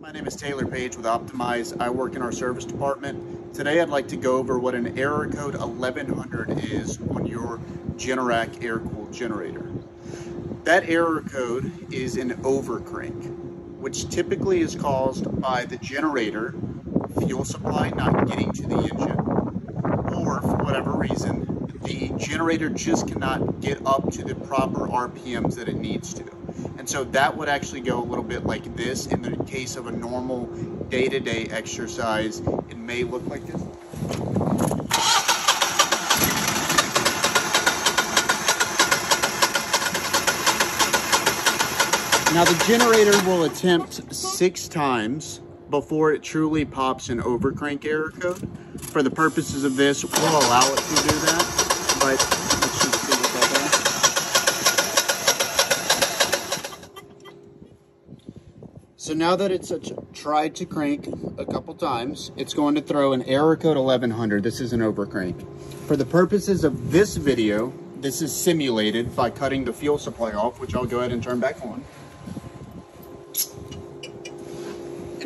My name is Taylor Page with Optimize. I work in our service department. Today I'd like to go over what an error code 1100 is on your Generac air-cooled generator. That error code is an overcrank, which typically is caused by the generator fuel supply not getting to the engine, or for whatever reason, the generator just cannot get up to the proper RPMs that it needs to. And so that would actually go a little bit like this. In the case of a normal day-to-day -day exercise, it may look like this. Now the generator will attempt six times before it truly pops an overcrank error code. For the purposes of this, we'll allow it to do that, but let's just see what that does. So now that it's tried to crank a couple times, it's going to throw an error code 1100. This is an overcrank. For the purposes of this video, this is simulated by cutting the fuel supply off, which I'll go ahead and turn back on.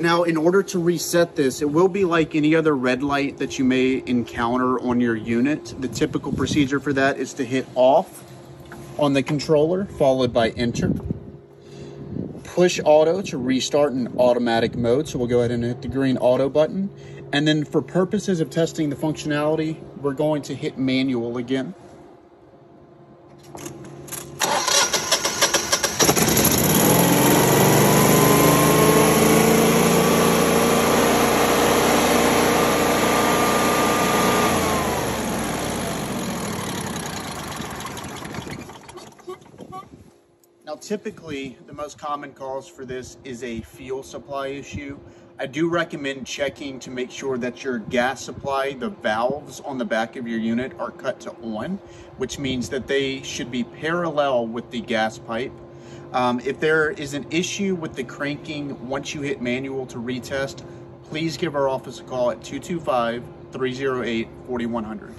Now, in order to reset this, it will be like any other red light that you may encounter on your unit. The typical procedure for that is to hit off on the controller, followed by enter. Push auto to restart in automatic mode. So we'll go ahead and hit the green auto button. And then for purposes of testing the functionality, we're going to hit manual again. Now, typically, the most common cause for this is a fuel supply issue. I do recommend checking to make sure that your gas supply, the valves on the back of your unit are cut to on, which means that they should be parallel with the gas pipe. Um, if there is an issue with the cranking once you hit manual to retest, please give our office a call at 225 308 4100.